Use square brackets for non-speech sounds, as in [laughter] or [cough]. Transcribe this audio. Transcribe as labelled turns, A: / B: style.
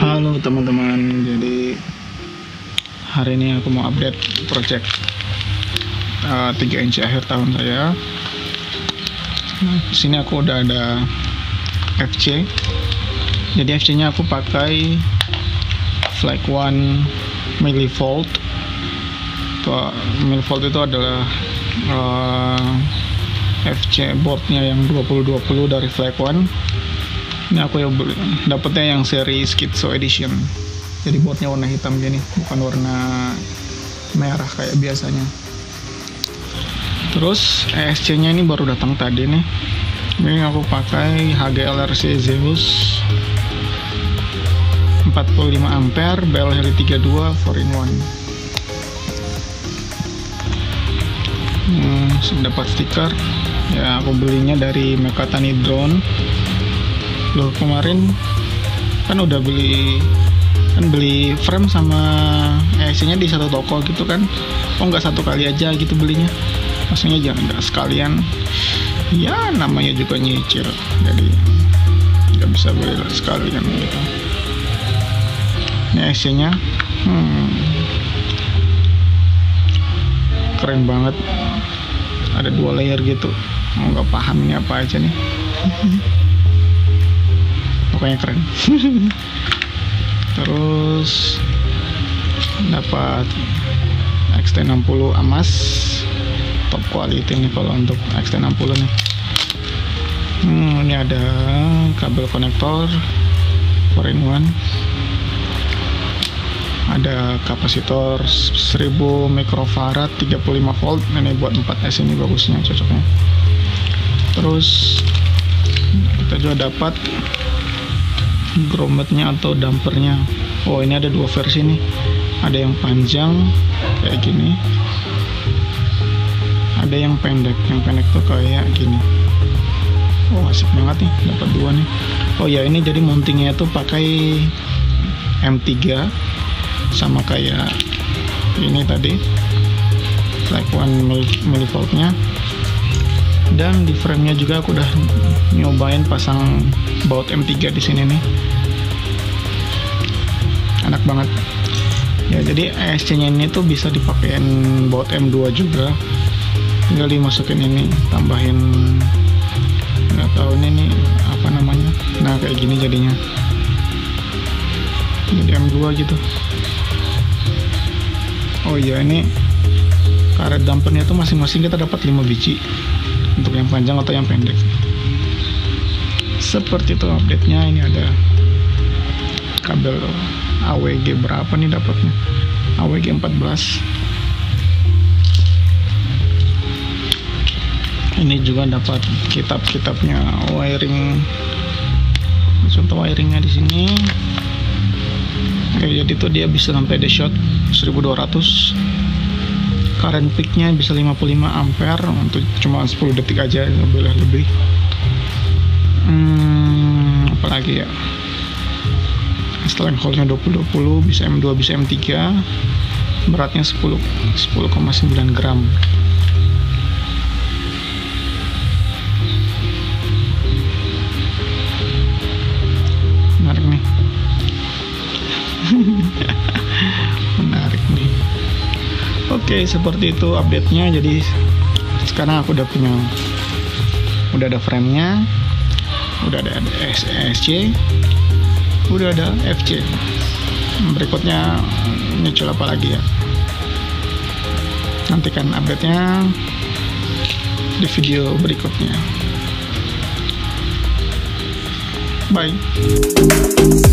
A: Halo teman-teman, jadi hari ini aku mau update project uh, 3 inci akhir tahun saya. Nah, sini aku udah ada FC. Jadi FC-nya aku pakai Flag One millivolt. Millivolt itu adalah uh, FC boardnya yang 2020 dari Flag One ini aku ya dapetnya yang seri Schizo Edition. Jadi boardnya warna hitam gini bukan warna merah kayak biasanya. Terus ESC nya ini baru datang tadi nih. Ini aku pakai HGLRC Zeus. 45 ampere bel heli 32 4 in 1 hmm, dapat stiker. Ya aku belinya dari Mekatani Drone loh kemarin kan udah beli kan beli frame sama EC nya di satu toko gitu kan. Oh nggak satu kali aja gitu belinya. Maksudnya jangan nggak sekalian. Ya namanya juga nyicil. Jadi nggak bisa beli sekalian gitu. Ini EC nya hmm, keren banget. Ada dua layer gitu. Nggak paham ini apa aja nih pokoknya keren. [laughs] Terus dapat XT60 Amas top quality nih kalau untuk XT60 nih. Hmm, ini ada kabel konektor 4 in 1 ada kapasitor 1000 mikrofarad 35 volt. Ini buat 4S ini bagusnya cocoknya. Terus kita juga dapat grometnya atau dampernya oh ini ada dua versi nih. Ada yang panjang kayak gini. Ada yang pendek. Yang pendek tuh kayak gini. Oh asik banget nih. Dapat dua nih. Oh ya ini jadi mountingnya tuh pakai M3 sama kayak ini tadi. Like one millivoltnya dan di framenya juga aku udah nyobain pasang baut M3 di sini nih. Enak banget. Ya jadi ESC nya ini tuh bisa dipakein baut M2 juga. Tinggal dimasukin ini tambahin nggak tahu ini nih apa namanya. Nah kayak gini jadinya. Jadi M2 gitu. Oh iya ini karet dampernya tuh masing-masing kita dapat 5 biji untuk yang panjang atau yang pendek. Seperti itu update nya ini ada kabel AWG berapa nih dapatnya? AWG 14 ini juga dapat kitab-kitabnya wiring. Contoh wiringnya di sini. Oke, jadi tuh dia bisa sampai shot 1200 current peaknya bisa 55 ampere untuk cuma 10 detik aja boleh lebih. Hmm, apalagi ya? Setelah hole nya 20-20 bisa M2 bisa M3 beratnya 10 10,9 gram oke seperti itu update nya jadi sekarang aku udah punya udah ada frame nya udah ada SC udah ada FC berikutnya nyicil apa lagi ya? Nantikan update nya di video berikutnya. Bye